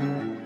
Bye.